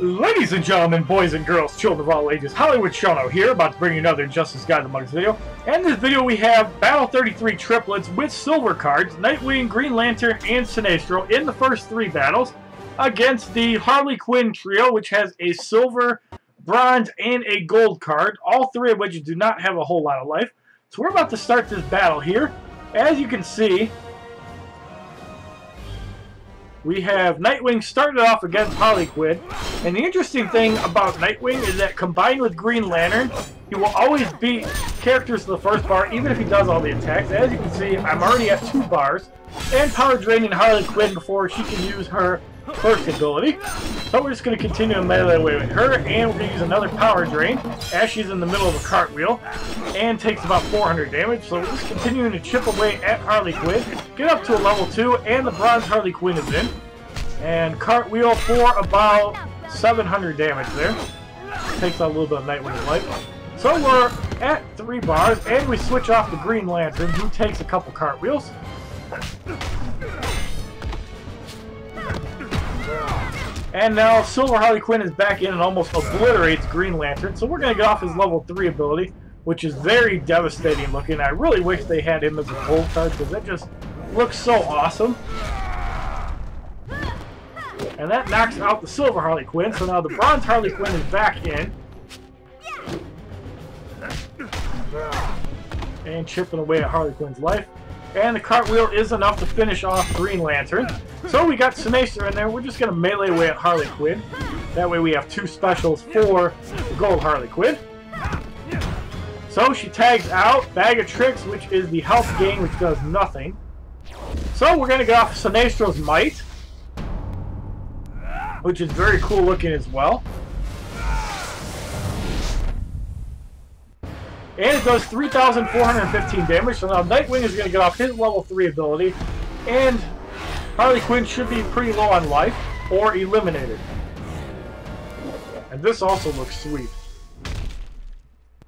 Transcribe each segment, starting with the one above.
Ladies and gentlemen, boys and girls, children of all ages, Hollywood Shono here, about to bring you another Injustice Gods Among Us video. And in this video we have Battle 33 triplets with silver cards, Nightwing, Green Lantern, and Sinestro in the first three battles against the Harley Quinn trio, which has a silver, bronze, and a gold card, all three of which do not have a whole lot of life. So we're about to start this battle here. As you can see, we have Nightwing started off against Harley Quinn. And the interesting thing about Nightwing is that combined with Green Lantern, he will always beat characters to the first bar, even if he does all the attacks. As you can see, I'm already at two bars. And power draining Harley Quinn before she can use her first ability. So we're just going to continue to melee away with her, and we're going to use another power drain as she's in the middle of a cartwheel, and takes about 400 damage. So we're just continuing to chip away at Harley Quinn, get up to a level 2, and the bronze Harley Quinn is in. And cartwheel for about 700 damage there. Takes out a little bit of Nightwing's life. So we're at 3 bars, and we switch off the Green Lantern, who takes a couple cartwheels. And now Silver Harley Quinn is back in and almost obliterates Green Lantern. So we're going to get off his level 3 ability, which is very devastating looking. I really wish they had him as a gold card because that just looks so awesome. And that knocks out the Silver Harley Quinn. So now the Bronze Harley Quinn is back in. And chipping away at Harley Quinn's life. And the cartwheel is enough to finish off Green Lantern. So we got Sinestro in there. We're just going to melee away at Harley Quinn. That way we have two specials for the Gold Harley Quinn. So she tags out Bag of Tricks, which is the health gain, which does nothing. So we're going to get off Sinestro's Might, which is very cool looking as well. And it does 3,415 damage, so now Nightwing is going to get off his level 3 ability, and Harley Quinn should be pretty low on life, or eliminated. And this also looks sweet.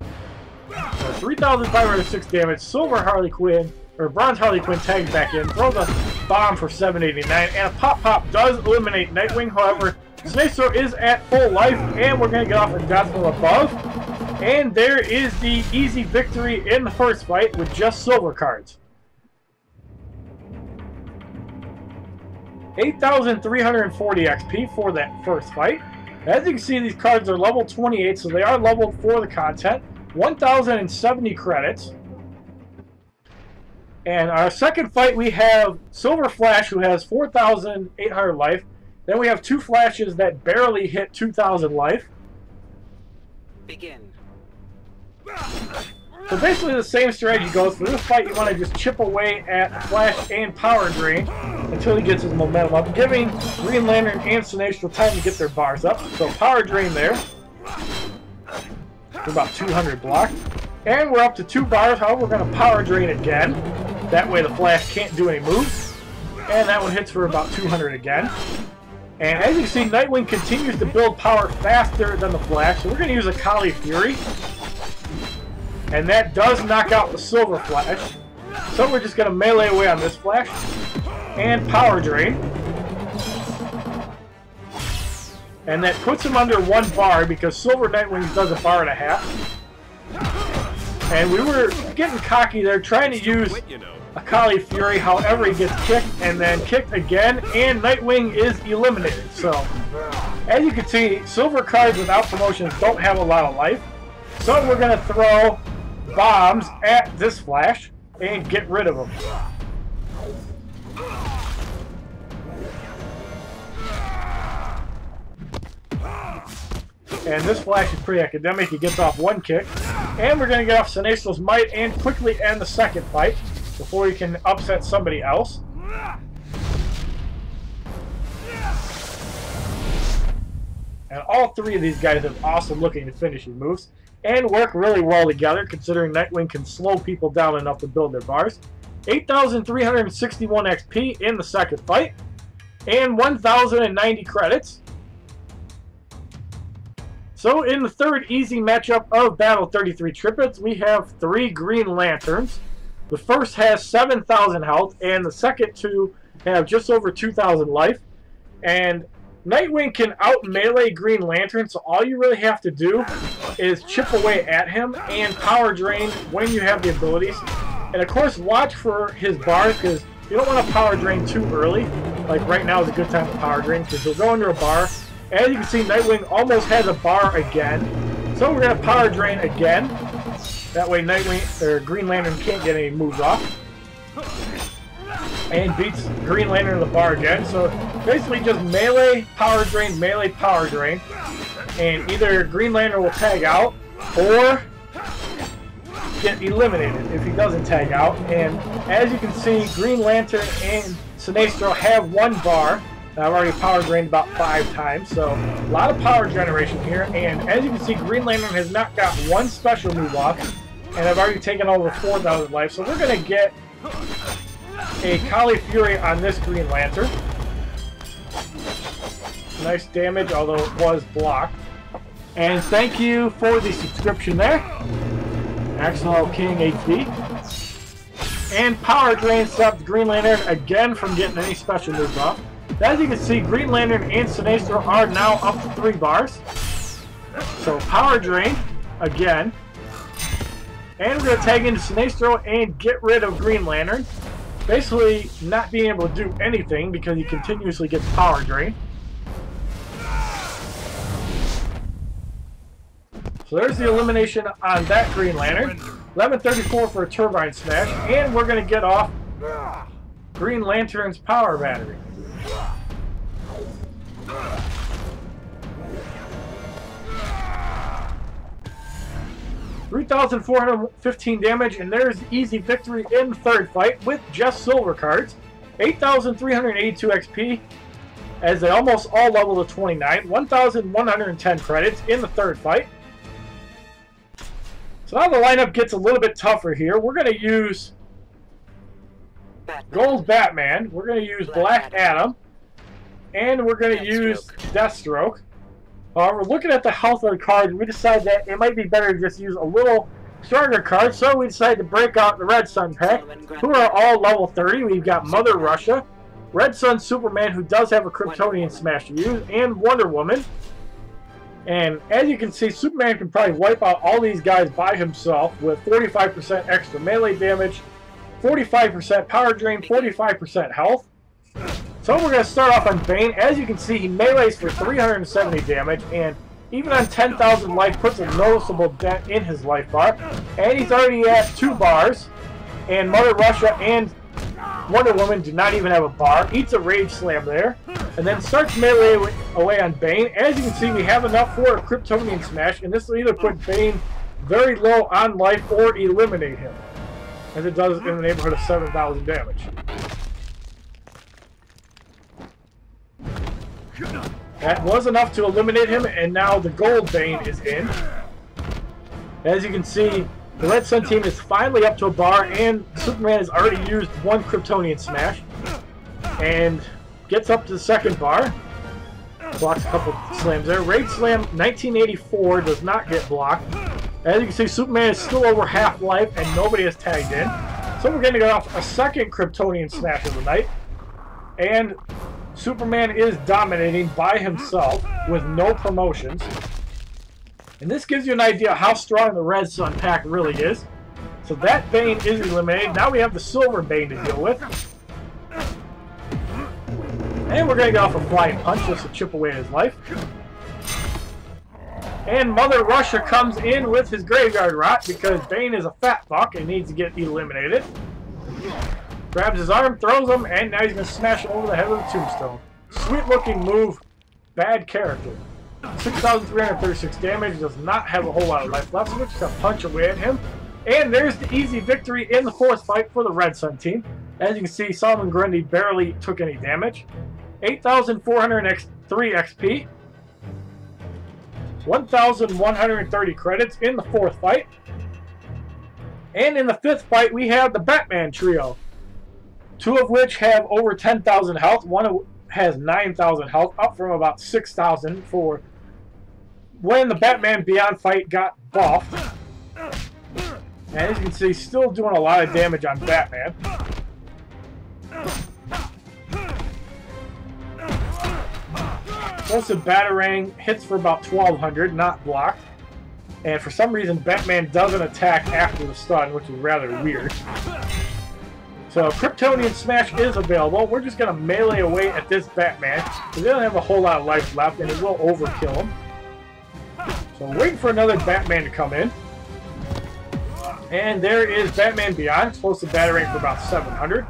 So 3,506 damage, Silver Harley Quinn, or Bronze Harley Quinn tags back in, throws a bomb for 789, and a Pop Pop does eliminate Nightwing, however, Sinestro is at full life, and we're going to get off a death from above. And there is the easy victory in the first fight with just silver cards. 8,340 XP for that first fight. As you can see, these cards are level 28, so they are leveled for the content. 1,070 credits. And our second fight, we have Silver Flash, who has 4,800 life. Then we have two Flashes that barely hit 2,000 life. Begin. So basically the same strategy goes. For this fight, you want to just chip away at Flash and Power Drain until he gets his momentum up, giving Green Lantern and Sinestro time to get their bars up. So Power Drain there. For about 200 block. And we're up to two bars. However, we're going to Power Drain again. That way the Flash can't do any moves. And that one hits for about 200 again. And as you see, Nightwing continues to build power faster than the Flash. So we're going to use a Kali Fury. And that does knock out the Silver Flash. So we're just going to melee away on this Flash. And Power Drain. And that puts him under one bar because Silver Nightwing does a bar and a half. And we were getting cocky there, trying to use a Kali Fury, however he gets kicked, and then kicked again, and Nightwing is eliminated. So, as you can see, silver cards without promotions don't have a lot of life. So we're going to throw bombs at this Flash and get rid of him. And this Flash is pretty academic. He gets off one kick. And we're going to get off Sinestro's Might and quickly end the second fight before he can upset somebody else. And all three of these guys have awesome looking finishing moves and work really well together considering Nightwing can slow people down enough to build their bars. 8,361 XP in the second fight and 1,090 credits. So in the third easy matchup of Battle 33 Triplets, we have three Green Lanterns. The first has 7,000 health, and the second two have just over 2,000 life. And Nightwing can out melee Green Lantern, so all you really have to do is chip away at him and power drain when you have the abilities. And of course, watch for his bars because you don't want to power drain too early. Like right now is a good time to power drain because he'll go under a bar. As you can see, Nightwing almost has a bar again. So we're going to power drain again. That way Nightwing or Green Lantern can't get any moves off and beats Green Lantern in the bar again. So basically just melee, power drain, melee, power drain. And either Green Lantern will tag out or get eliminated if he doesn't tag out. And as you can see, Green Lantern and Sinestro have one bar. I've already power drained about five times, so a lot of power generation here. And as you can see, Green Lantern has not got one special move off, and I've already taken over 4,000 life. So we're going to get a Kali Fury on this Green Lantern. Nice damage, although it was blocked. And thank you for the subscription there. Axel King HD. And Power Drain stopped Green Lantern again from getting any special moves off. As you can see, Green Lantern and Sinestro are now up to three bars. So Power Drain again. And we're going to tag into Sinestro and get rid of Green Lantern basically not being able to do anything because he continuously gets power drain. So there's the elimination on that Green Lantern. 1134 for a Turbine Smash, and we're going to get off Green Lantern's power battery. 3,415 damage, and there's easy victory in third fight with just silver cards. 8,382 XP, as they almost all level to 29. 1,110 credits in the third fight. So now the lineup gets a little bit tougher here. We're going to use. Gold Batman. We're going to use Black, Black Adam. And we're going to use Deathstroke. Uh, looking at the health of the card, we decided that it might be better to just use a little stronger card, so we decided to break out the Red Son pack, who are all level 30. We've got Mother Russia, Red Son Superman, who does have a Kryptonian Smash to use, and Wonder Woman. And as you can see, Superman can probably wipe out all these guys by himself with 45% extra melee damage, 45% power drain, 45% health. So we're going to start off on Bane. As you can see, he melees for 370 damage, and even on 10,000 life, puts a noticeable dent in his life bar. And he's already at two bars, and Mother Russia and Wonder Woman do not even have a bar. Eats a Rage Slam there, and then starts melee away on Bane. As you can see, we have enough for a Kryptonian Smash, and this will either put Bane very low on life or eliminate him, as it does in the neighborhood of 7,000 damage. That was enough to eliminate him, and now the Gold Bane is in. As you can see, the Red Son team is finally up to a bar, and Superman has already used one Kryptonian Smash. And gets up to the second bar. Blocks a couple slams there. Rage Slam 1984 does not get blocked. As you can see, Superman is still over half life, and nobody has tagged in. So we're going to get off a second Kryptonian Smash of the night. And Superman is dominating by himself with no promotions. And this gives you an idea how strong the Red Son pack really is. So that Bane is eliminated. Now we have the Silver Bane to deal with. And we're going to get off a Flying Punch just to chip away his life. And Mother Russia comes in with his Graveyard Rot because Bane is a fat fuck and needs to get eliminated. Grabs his arm, throws him, and now he's going to smash him over the head with a tombstone. Sweet looking move, bad character. 6,336 damage, does not have a whole lot of life left, so we're just going to punch away at him. And there's the easy victory in the fourth fight for the Red Son team. As you can see, Solomon Grundy barely took any damage. 8,403 XP. 1,130 credits in the fourth fight. And in the fifth fight, we have the Batman Trio two of which have over 10,000 health. One has 9,000 health, up from about 6,000 for when the Batman Beyond fight got buffed. And as you can see, still doing a lot of damage on Batman. Explosive Batarang hits for about 1200, not blocked. And for some reason, Batman doesn't attack after the stun, which is rather weird. So Kryptonian Smash is available. We're just going to melee away at this Batman. They don't have a whole lot of life left, and it will overkill him. So waiting for another Batman to come in. And there is Batman Beyond, explosive Batarang for about 700.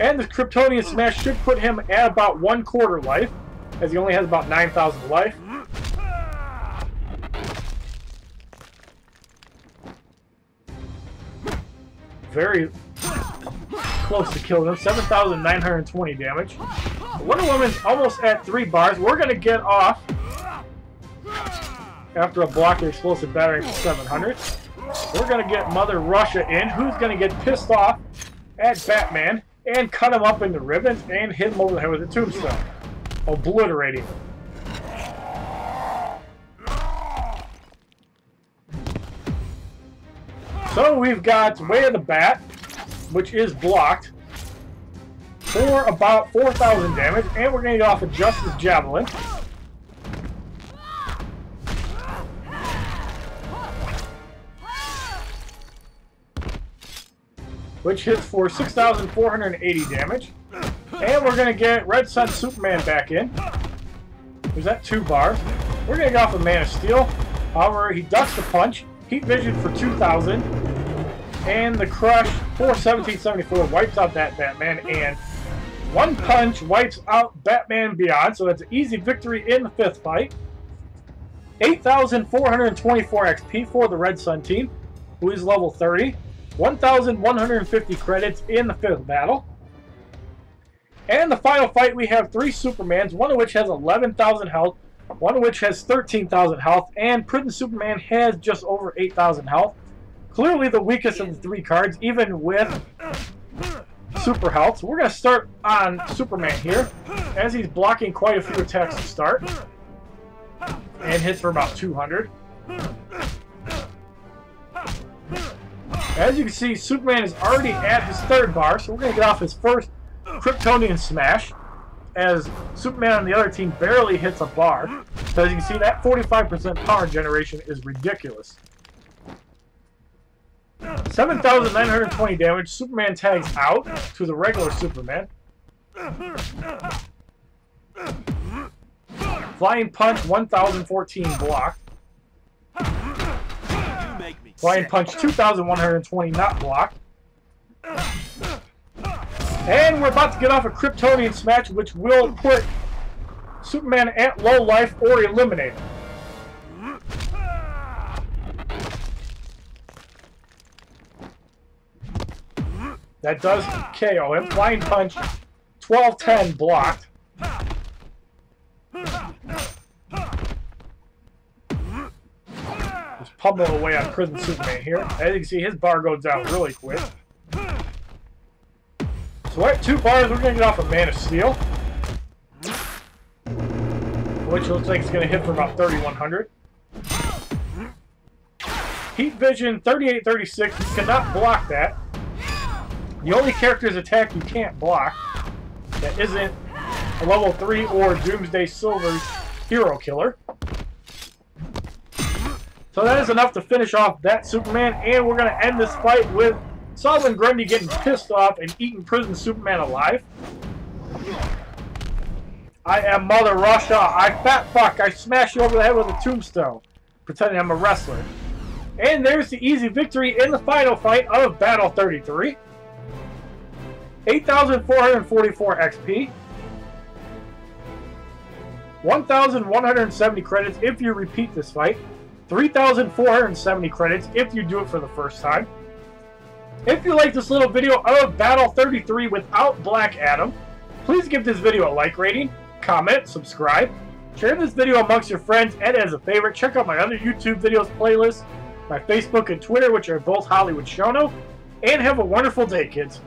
And the Kryptonian Smash should put him at about one quarter life, as he only has about 9,000 life. Very close to killing him. 7,920 damage. Wonder Woman's almost at three bars. We're going to get off after a block of explosive Batarang for 700. We're going to get Mother Russia in, who's going to get pissed off at Batman and cut him up into ribbons and hit him over the head with a tombstone, obliterating him. So we've got Way of the Bat, which is blocked, for about 4,000 damage, and we're going to get off a Justice Javelin. Which hits for 6,480 damage. And we're going to get Red Son Superman back in. Is that two bars? We're going to get off a Man of Steel. However, he ducks the punch. Heat Vision for 2,000. And the Crush for 1774 wipes out that Batman. And one punch wipes out Batman Beyond. So that's an easy victory in the fifth fight. 8,424 XP for the Red Son team, who is level 30. 1,150 credits in the fifth battle. And the final fight, we have three Supermans, one of which has 11,000 health, one of which has 13,000 health, and Prison Superman has just over 8,000 health. Clearly the weakest of the three cards, even with super health. So we're going to start on Superman here, as he's blocking quite a few attacks to start. And hits for about 200. As you can see, Superman is already at his third bar, so we're going to get off his first Kryptonian Smash, as Superman on the other team barely hits a bar. So as you can see, that 45% power generation is ridiculous. 7,920 damage. Superman tags out to the regular Superman. Flying Punch 1014 block. Flying Punch 2120 not block. And we're about to get off a Kryptonian Smash, which will put Superman at low life or eliminate him. That does KO him. Flying Punch, 1210 blocked. Just pummel away on Prison Superman here. As you can see, his bar goes down really quick. So at two bars, we're going to get off a of Man of Steel. Which looks like it's going to hit for about 3,100. Heat Vision 3836, you cannot block that. The only character's attack you can't block that isn't a level 3 or Doomsday Silver's Hero Killer. So that is enough to finish off that Superman, and we're going to end this fight with Solomon Grundy getting pissed off and eating Prison Superman alive. I am Mother Russia. I fat fuck. I smash you over the head with a tombstone. Pretending I'm a wrestler. And there's the easy victory in the final fight of Battle 33. 8,444 XP. 1,170 credits if you repeat this fight. 3,470 credits if you do it for the first time. If you like this little video of Battle 33 without Black Adam, please give this video a like rating, comment, subscribe, share this video amongst your friends, and as a favorite, check out my other YouTube videos playlist, my Facebook and Twitter, which are both Hollywood Shono, and have a wonderful day, kids.